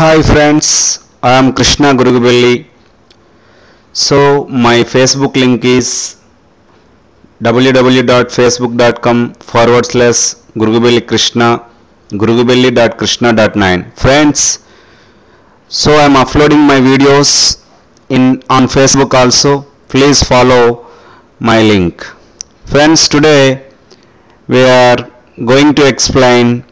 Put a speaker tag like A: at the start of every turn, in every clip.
A: Hi friends, I am Krishna Gurugubelli. So my Facebook link is www.facebook.com forward slash Gurugubelli Krishna gurugubelli.krishna.9 Friends, so I am uploading my videos in on Facebook also. Please follow my link. Friends, today we are going to explain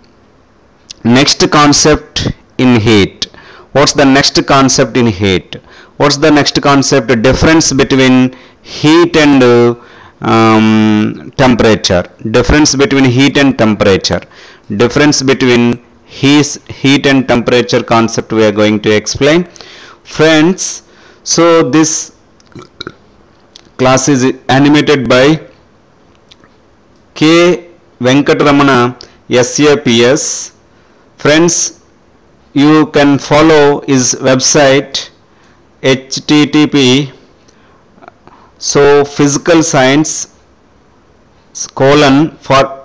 A: next concept in heat what's the next concept in heat what's the next concept difference between heat and um, temperature? Difference between heat and temperature. Difference between heat, heat and temperature concept we are going to explain. Friends so this class is animated by K. Venkatramana SAPS friends you can follow his website http so physical science colon for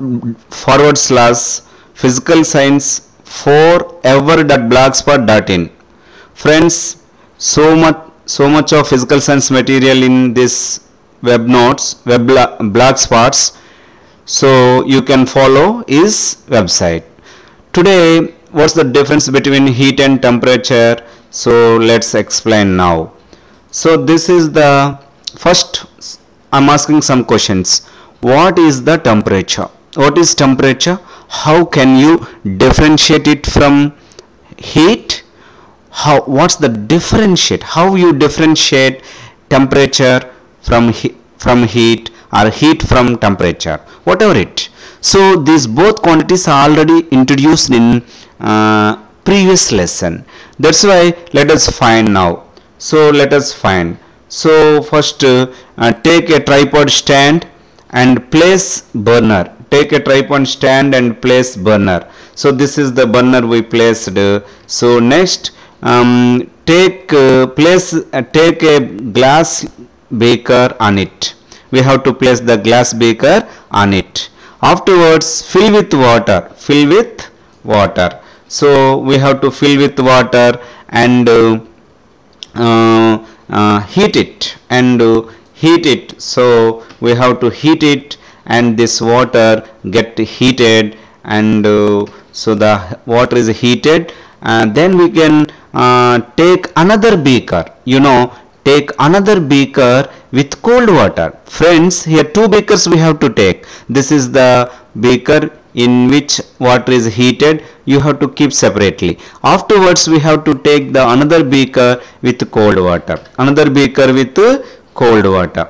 A: forward slash physical science forever.blogspot.in friends so much so much of physical science material in this web notes web blog spots. So you can follow his website. Today what's the difference between heat and temperature? So let's explain now. So this is the first i'm asking some questions. What is the temperature? What is temperature? How can you differentiate it from heat? How what's the differentiate? How you differentiate temperature from from heat or heat from temperature whatever it. So these both quantities are already introduced in uh, previous lesson. That's why let us find now. So let us find. So first uh, take a tripod stand and place burner. Take a tripod stand and place burner. So this is the burner we placed. So next um, take uh, place uh, take a glass beaker on it we have to place the glass beaker on it. Afterwards fill with water. Fill with water. So we have to fill with water and uh, uh, uh, heat it and uh, heat it. So we have to heat it and this water get heated and uh, so the water is heated. And then we can uh, take another beaker. You know take another beaker with cold water. Friends here two beakers we have to take. This is the beaker in which water is heated. You have to keep separately. Afterwards we have to take the another beaker with cold water. Another beaker with cold water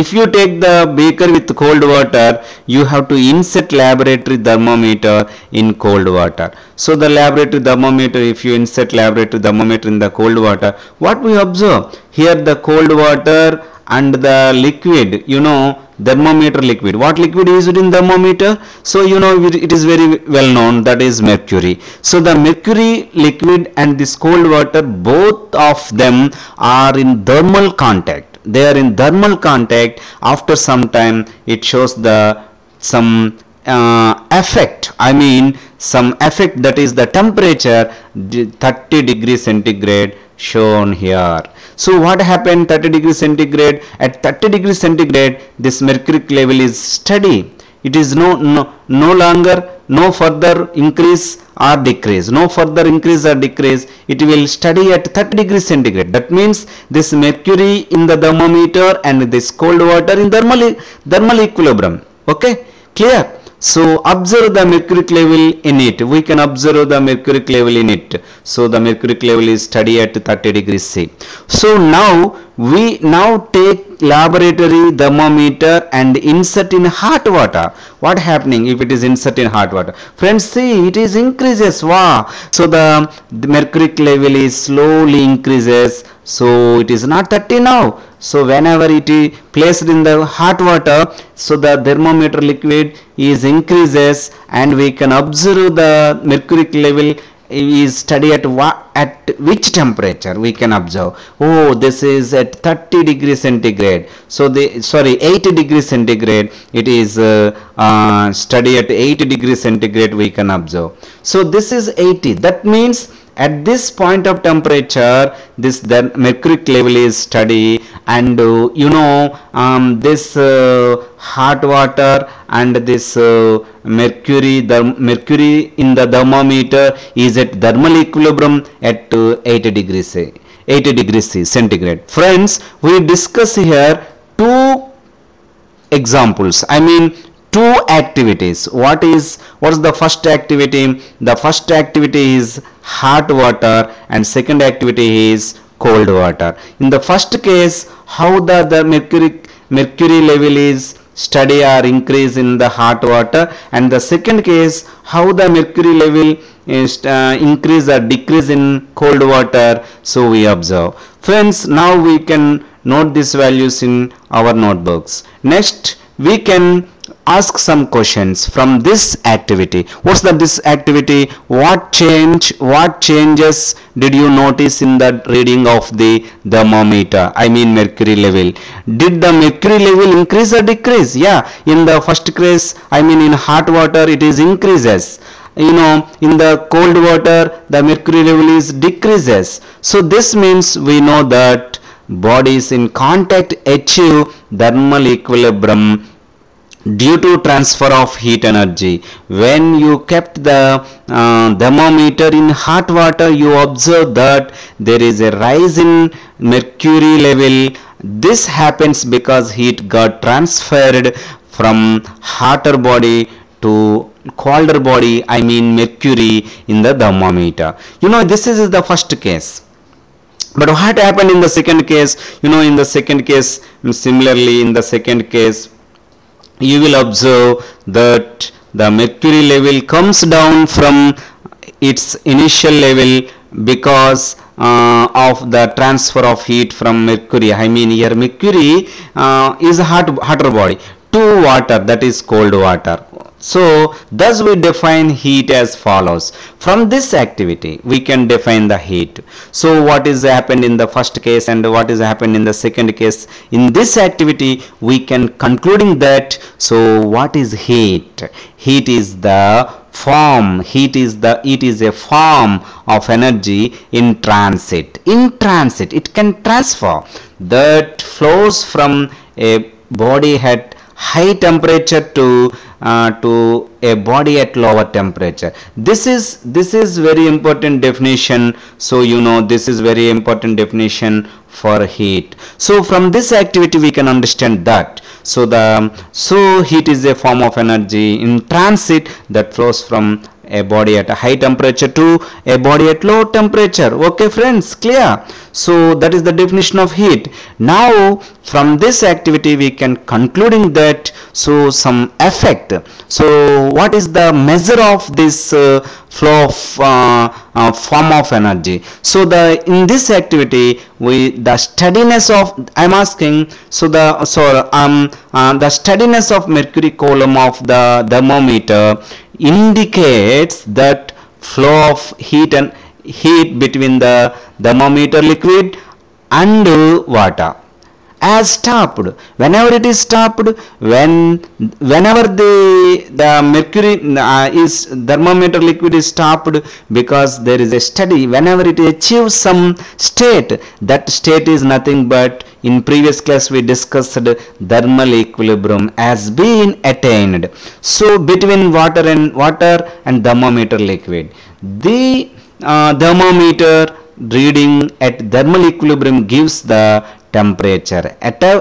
A: if you take the beaker with cold water you have to insert laboratory thermometer in cold water. So the laboratory thermometer if you insert laboratory thermometer in the cold water what we observe? Here the cold water and the liquid you know thermometer liquid. What liquid is it in thermometer? So you know it it is very well known that is mercury. So the mercury liquid and this cold water both of them are in thermal contact they are in thermal contact after some time it shows the some uh, effect. I mean some effect that is the temperature 30 degree centigrade shown here. So what happened 30 degree centigrade? At 30 degree centigrade this mercury level is steady it is no no no longer no further increase or decrease. No further increase or decrease. It will study at 30 degree centigrade. That means this mercury in the thermometer and this cold water in thermal thermal equilibrium. Okay? Clear so observe the mercury level in it. We can observe the mercury level in it. So the mercury level is study at 30 degrees c. So now we now take laboratory thermometer and insert in hot water. What happening if it is insert in hot water? Friends see it is increases. Wow so the, the mercury level is slowly increases so it is not 30 now. So whenever it is placed in the hot water so the thermometer liquid is increases and we can observe the mercury level is study at what at which temperature we can observe. Oh this is at 30 degree centigrade. So the sorry 80 degree centigrade. It is uh, uh, study at 80 degree centigrade we can observe. So this is 80 that means at this point of temperature this the mercury level is steady and uh, you know um, this uh, hot water and this uh, mercury the mercury in the thermometer is at thermal equilibrium at uh, 80 degrees C, 80 degrees centigrade. Friends we discuss here two examples. I mean two activities. What is what is the first activity? The first activity is hot water and second activity is cold water. In the first case how the, the mercury mercury level is steady or increase in the hot water? And the second case how the mercury level is uh, increase or decrease in cold water? So we observe. Friends now we can note these values in our notebooks. Next we can ask some questions from this activity. What's the this activity? What change what changes did you notice in the reading of the thermometer? I mean mercury level. Did the mercury level increase or decrease? Yeah in the first case i mean in hot water it is increases. You know in the cold water the mercury level is decreases. So this means we know that bodies in contact achieve thermal equilibrium due to transfer of heat energy. When you kept the uh, thermometer in hot water you observe that there is a rise in mercury level. This happens because heat got transferred from hotter body to colder body i mean mercury in the thermometer. You know this is the first case. But what happened in the second case? You know in the second case similarly in the second case you will observe that the mercury level comes down from its initial level because uh, of the transfer of heat from mercury. I mean here mercury uh, is a hot hotter body to water that is cold water. So thus we define heat as follows. From this activity we can define the heat. So what is happened in the first case and what is happened in the second case? In this activity we can concluding that so what is heat? Heat is the form. Heat is the it is a form of energy in transit. In transit it can transfer. That flows from a body at high temperature to uh, to a body at lower temperature. This is this is very important definition. So you know this is very important definition for heat. So from this activity we can understand that. So the so heat is a form of energy in transit that flows from a body at a high temperature to a body at low temperature. Okay friends clear? So that is the definition of heat. Now from this activity we can concluding that so some effect. So what is the measure of this uh, flow of uh, uh, form of energy? So the in this activity we the steadiness of i'm asking so the so um uh, the steadiness of mercury column of the thermometer indicates that flow of heat and heat between the thermometer liquid and water as stopped. Whenever it is stopped when whenever the the mercury uh, is thermometer liquid is stopped because there is a study whenever it achieves some state that state is nothing but in previous class we discussed thermal equilibrium has been attained. So between water and water and thermometer liquid. The uh, thermometer reading at thermal equilibrium gives the temperature? At a,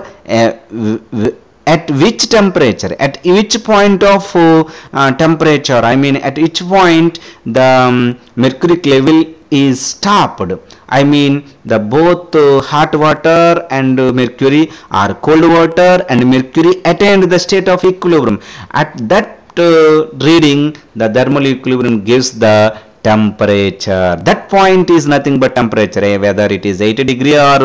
A: at which temperature? At which point of uh, temperature? I mean at which point the um, mercury level is stopped? I mean the both uh, hot water and uh, mercury are cold water and mercury attained the state of equilibrium. At that uh, reading the thermal equilibrium gives the temperature. That point is nothing but temperature eh, whether it is 80 degree or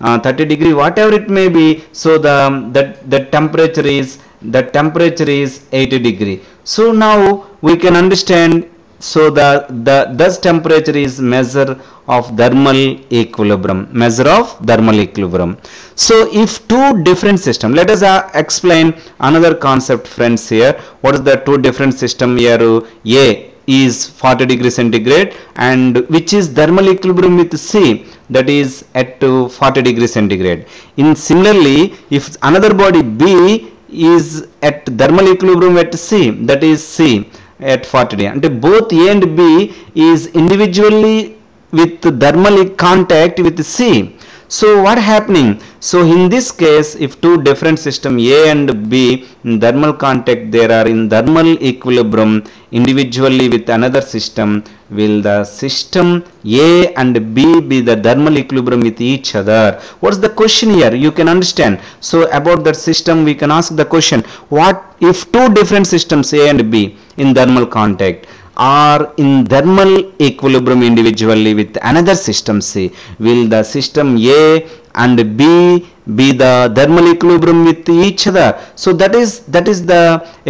A: uh, 30 degree whatever it may be. So the that the temperature is the temperature is 80 degree. So now we can understand so the the thus temperature is measure of thermal equilibrium measure of thermal equilibrium. So if two different system let us uh, explain another concept friends here. What is the two different system here? A is 40 degree centigrade and which is thermal equilibrium with C that is at uh, 40 degree centigrade. In similarly, if another body B is at thermal equilibrium at C that is C at 40 degree and both A and B is individually with thermal contact with C so what happening? So in this case, if two different system A and B in thermal contact, there are in thermal equilibrium individually with another system, will the system A and B be the thermal equilibrium with each other? What's the question here? You can understand. So about that system, we can ask the question, what if two different systems A and B in thermal contact? Are in thermal equilibrium individually with another system C. Will the system A and B be the thermal equilibrium with each other. So that is that is the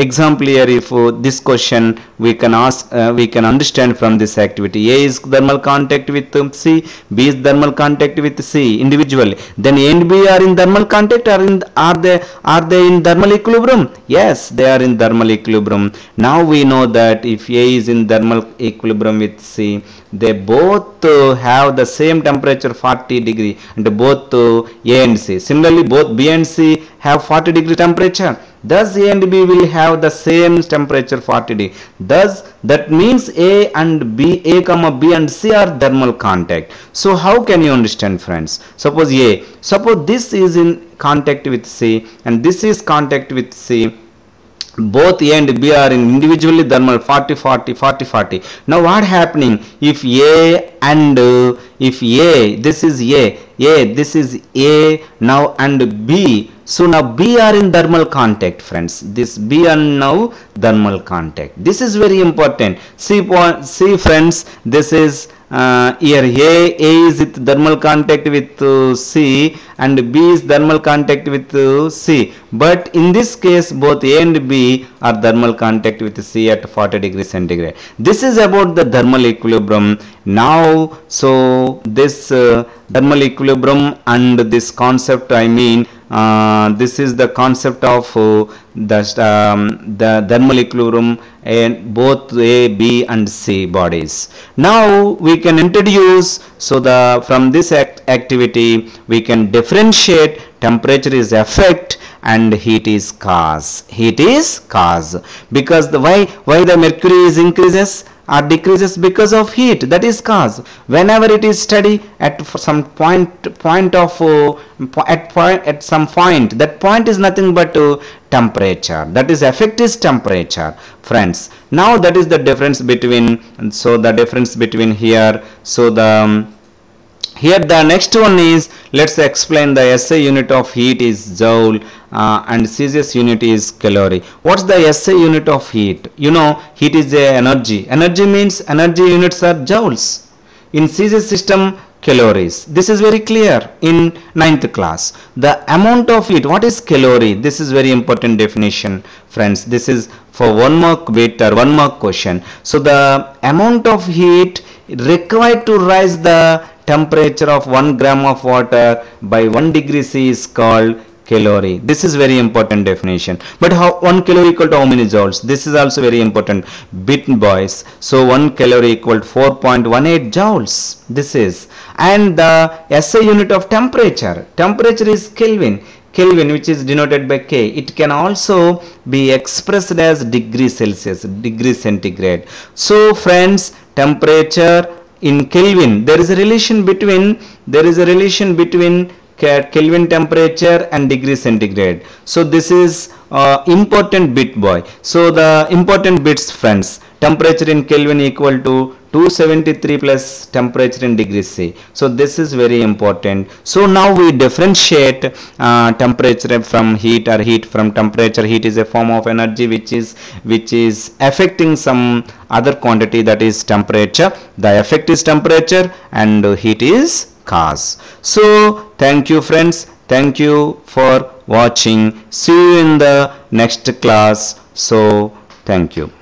A: example here. If uh, this question we can ask uh, we can understand from this activity. A is thermal contact with um, c b is thermal contact with c individually. Then a and b are in thermal contact are in are they are they in thermal equilibrium yes they are in thermal equilibrium now we know that if a is in thermal equilibrium with c they both uh, have the same temperature 40 degree and both uh, a and c Similarly, both B and C have 40 degree temperature. Thus, A and B will have the same temperature 40 degree. Thus, that means A and B, A comma B and C are thermal contact. So, how can you understand friends? Suppose A, suppose this is in contact with C and this is contact with C both A and B are in individually thermal 40 40 40 40 now what happening? If A and uh, if A this is A A this is A now and B. So now B are in thermal contact friends. This B and now thermal contact. This is very important. See see friends this is uh, here A, A is with thermal contact with uh, C and B is thermal contact with uh, C. But in this case both A and B are thermal contact with C at 40 degree centigrade. This is about the thermal equilibrium. Now so this uh, thermal equilibrium and this concept I mean uh, this is the concept of uh, the, um, the thermal equilibrium in both A, B and C bodies. Now we can introduce so the from this act activity we can differentiate temperature is effect and heat is cause. Heat is cause because the why why the mercury is increases or decreases because of heat that is cause. Whenever it is steady at some point point of uh, at point at some point that point is nothing but uh, temperature. That is effect is temperature friends. Now that is the difference between so the difference between here so the um, here the next one is let's explain the SI unit of heat is joule uh, and CGS unit is calorie. What's the SI unit of heat? You know heat is a energy. Energy means energy units are joules. In CGS system calories. This is very clear in ninth class. The amount of heat, what is calorie? This is very important definition friends. This is for one mark bit or one mark question. So the amount of heat required to rise the temperature of 1 gram of water by 1 degree C is called calorie. This is very important definition. But how 1 calorie equal to how many joules? This is also very important. Bit boys. So 1 calorie equal to 4.18 joules. This is. And the SI unit of temperature. Temperature is Kelvin. Kelvin which is denoted by K. It can also be expressed as degree Celsius, degree centigrade. So friends, temperature in Kelvin. There is a relation between there is a relation between Kelvin temperature and degree centigrade. So this is uh, important bit boy. So the important bits friends temperature in Kelvin equal to 273 plus temperature in degrees C. So this is very important. So now we differentiate uh, temperature from heat or heat from temperature. Heat is a form of energy which is which is affecting some other quantity that is temperature. The effect is temperature and heat is cause. So thank you friends. Thank you for watching. See you in the next class. So thank you